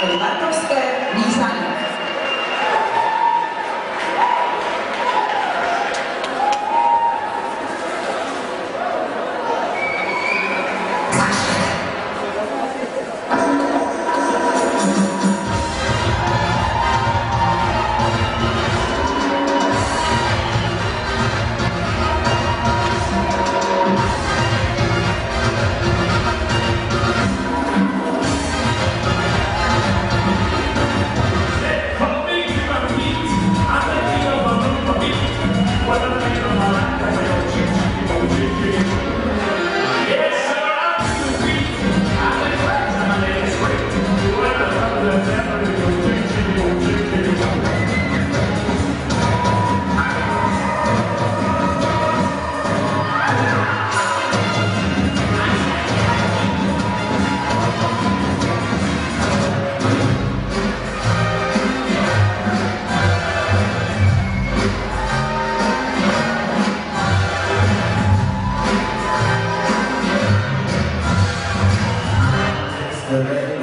El barco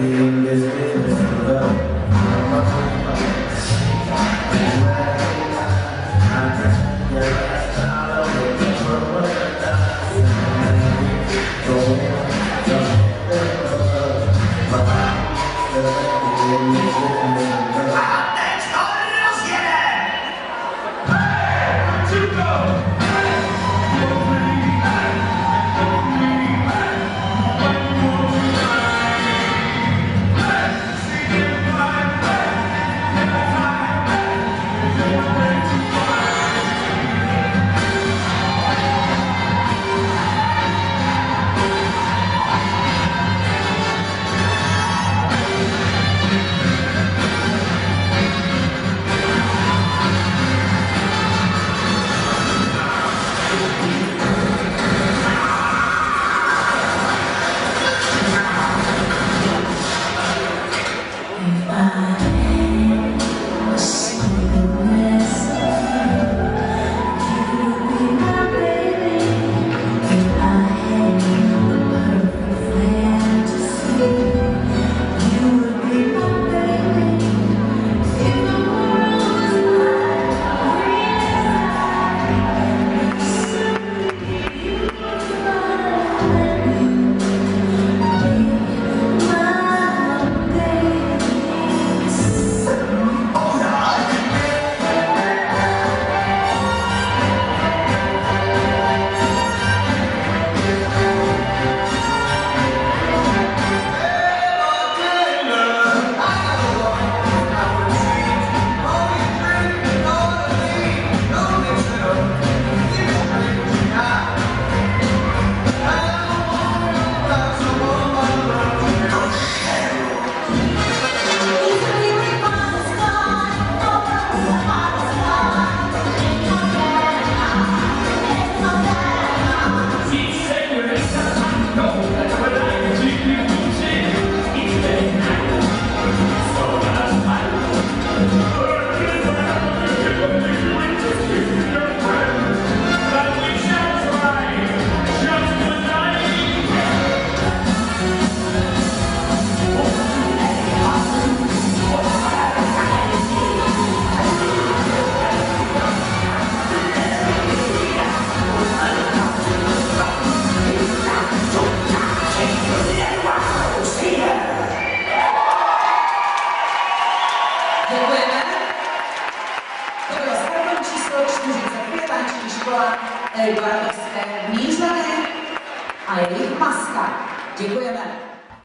Amen. Škola Eduardovské Mířané a jejich maska. Děkujeme.